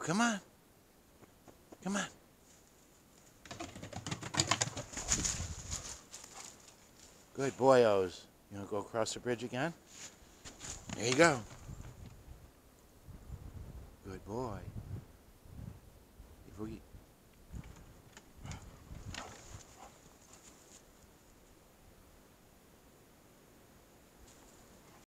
Come on. Come on. Good boyos. You want to go across the bridge again? There you go. Good boy.